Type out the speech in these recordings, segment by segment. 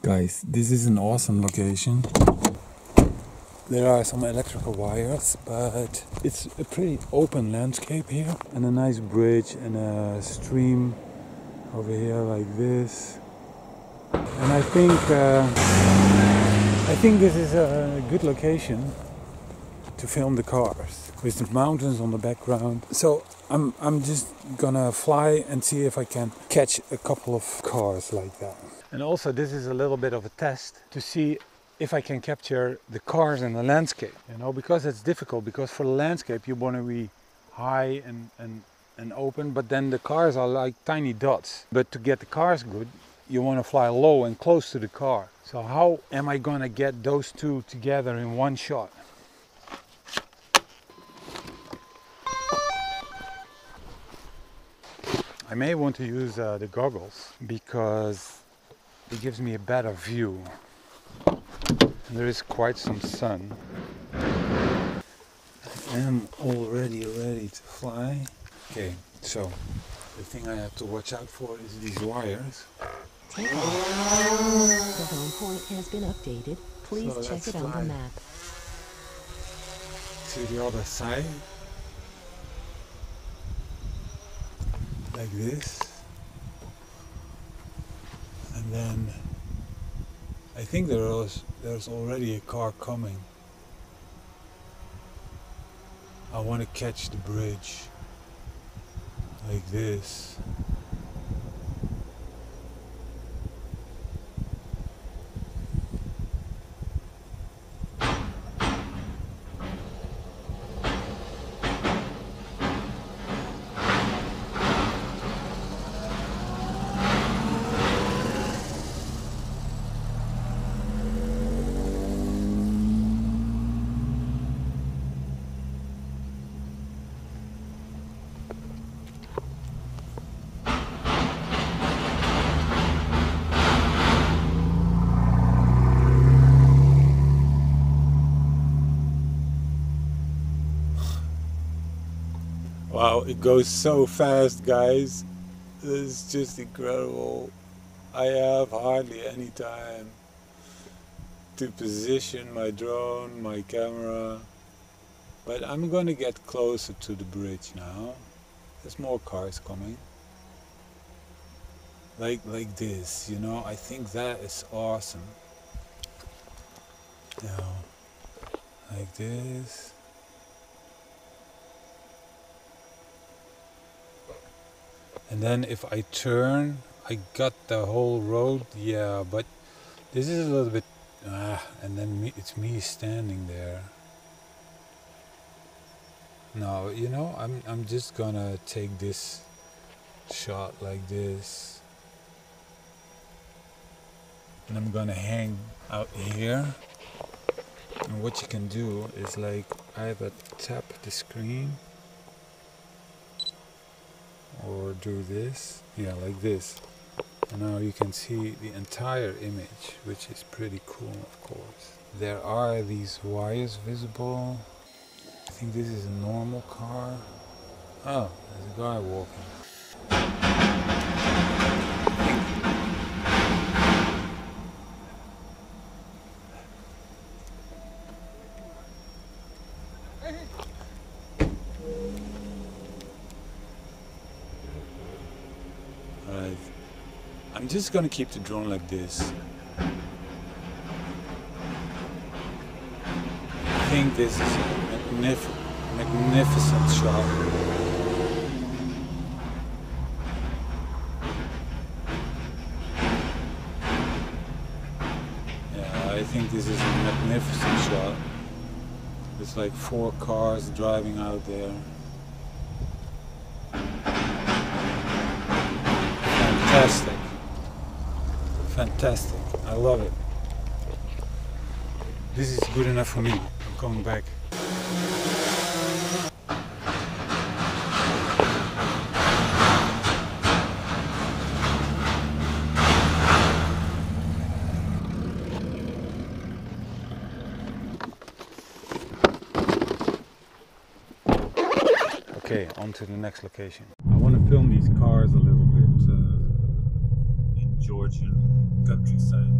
Guys, this is an awesome location. There are some electrical wires, but it's a pretty open landscape here, and a nice bridge and a stream over here like this. And I think uh, I think this is a good location to film the cars with the mountains on the background. So I'm I'm just gonna fly and see if I can catch a couple of cars like that. And also this is a little bit of a test to see if I can capture the cars in the landscape, you know, because it's difficult because for the landscape you want to be high and, and, and open, but then the cars are like tiny dots. But to get the cars good, you want to fly low and close to the car. So how am I to get those two together in one shot? I may want to use uh, the goggles because it gives me a better view. And there is quite some sun. I am already ready to fly. Okay, so the thing I have to watch out for is these wires. The home point has been updated. Please So check it on the map. to the other side like this. And then I think there was there's already a car coming. I want to catch the bridge. Like this Wow, it goes so fast, guys. This is just incredible. I have hardly any time to position my drone, my camera. But I'm gonna get closer to the bridge now. There's more cars coming. Like like this, you know, I think that is awesome. Now, like this. And then if I turn, I got the whole road. Yeah, but this is a little bit. Ah, and then me, it's me standing there. No, you know, I'm I'm just gonna take this shot like this. And I'm gonna hang out here. And what you can do is like either tap the screen or do this yeah like this. And now you can see the entire image which is pretty cool of course. There are these wires visible. I think this is a normal car. Oh there's a guy walking I'm just gonna keep the drone like this. I think this is a magnif- magnificent shot. Yeah, I think this is a magnificent shot. It's like four cars driving out there. Fantastic. Fantastic. I love it. This is good enough for me. I'm coming back. Okay, on to the next location. I want to film these cars a little bit Georgian countryside.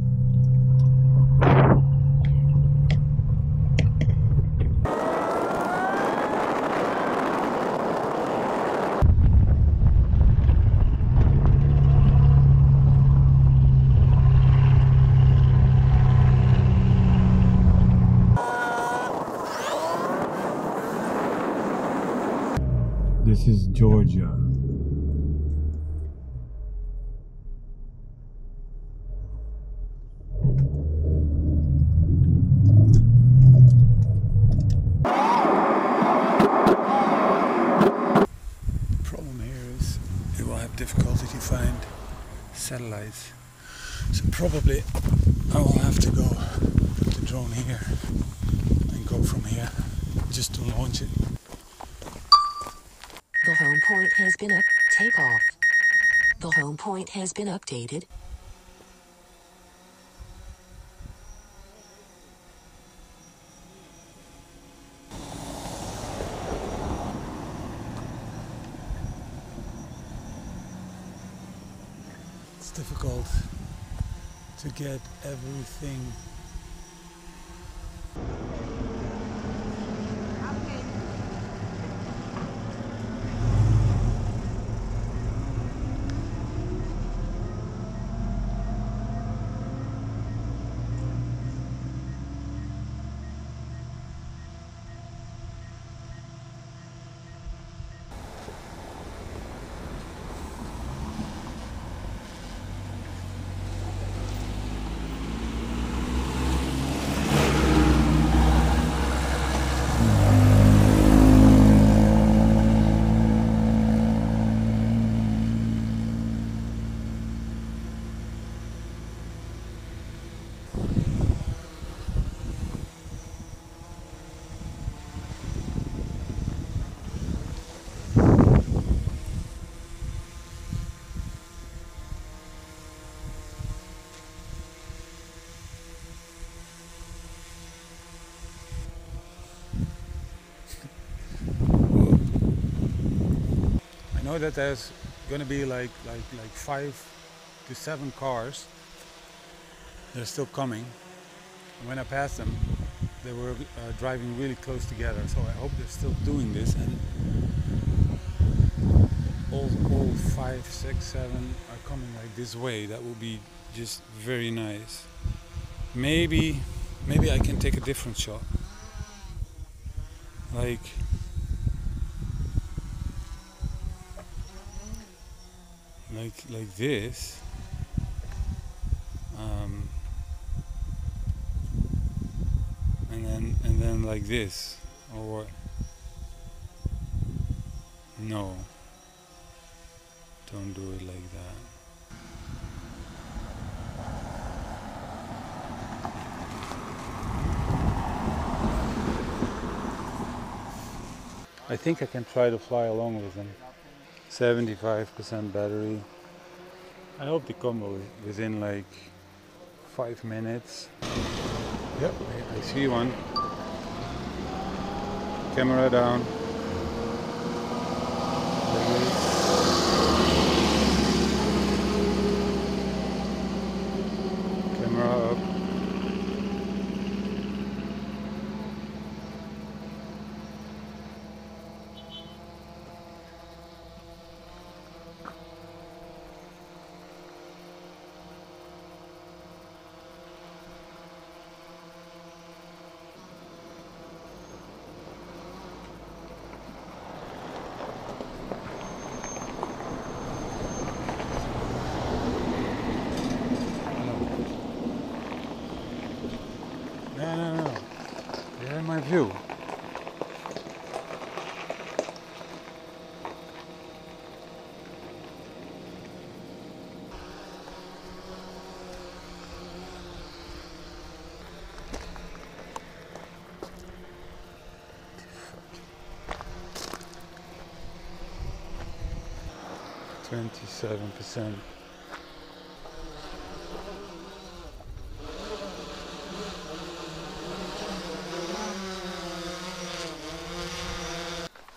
This is Georgia. Probably I will have to go put the drone here and go from here just to launch it. The home point has been up. Take off. The home point has been updated. It's difficult to get everything. I know that there's gonna be like like like five to seven cars. They're still coming. When I passed them, they were uh, driving really close together. So I hope they're still doing this and all all five, six, seven are coming like this way. That will be just very nice. Maybe maybe I can take a different shot. Like like like this um, and then and then like this or no. Don't do it like that. I think I can try to fly along with them 75% battery. I hope they come wi- within like five minutes. Yep, I see one. Camera down. 27%.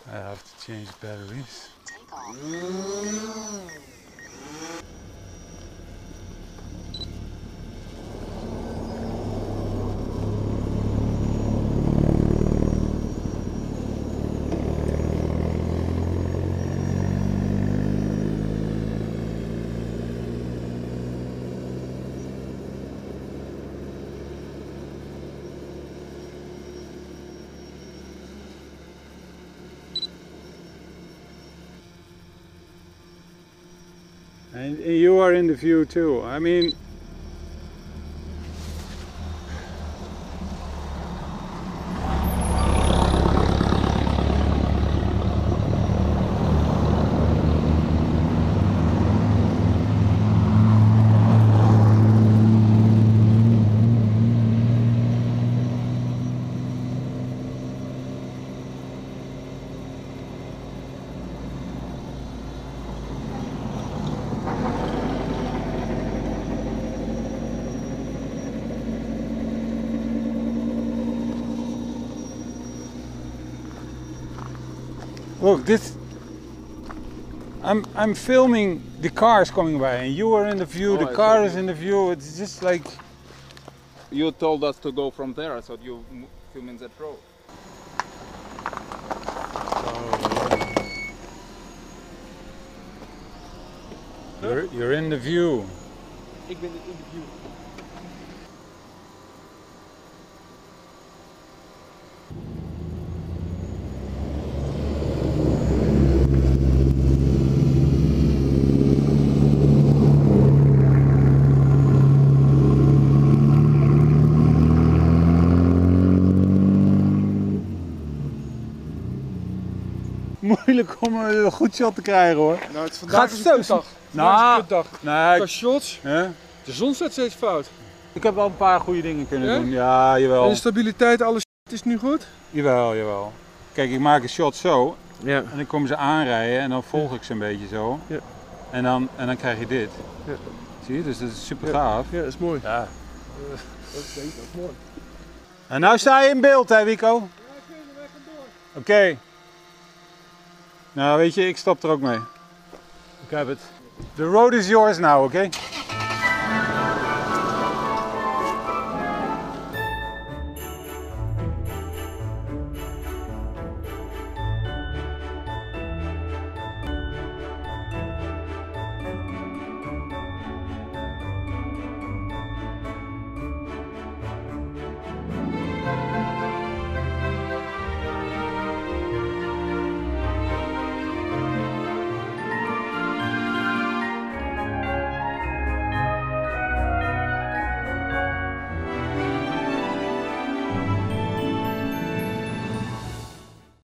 I have to change batteries. And you are in the view too. I mean, look, this. I'm I'm filming the cars coming by, and you are in the view. Oh, the I car is in the view. It's just like You told us to go from there, I thought you m- film that road. you're, you're in the view. Ik ben in de view. Moeilijk om een goed shot te krijgen hoor. Nou, het is Gaat vandaag het is zo? een kutdag. Nou, Vandaag is een kutdag. Nee, Qua ik, shots, hè? de zon staat steeds fout. ik heb wel een paar goede dingen kunnen Ja? doen. Ja, En jawel. de stabiliteit, alles is nu goed? Jawel, jawel. Kijk, ik maak een shot zo Ja. en dan komen ze aanrijden en dan volg ik ze een beetje zo. Ja. En, dan, en dan krijg je dit. Ja. Zie je? Dus dat is super Ja. gaaf. Ja, dat is mooi. Ja. Dat is, dat is mooi. En nou sta je in beeld, hè, Wico? Oké. Nou, weet je, ik stop er ook mee. Ik heb het. The road is yours now, oké?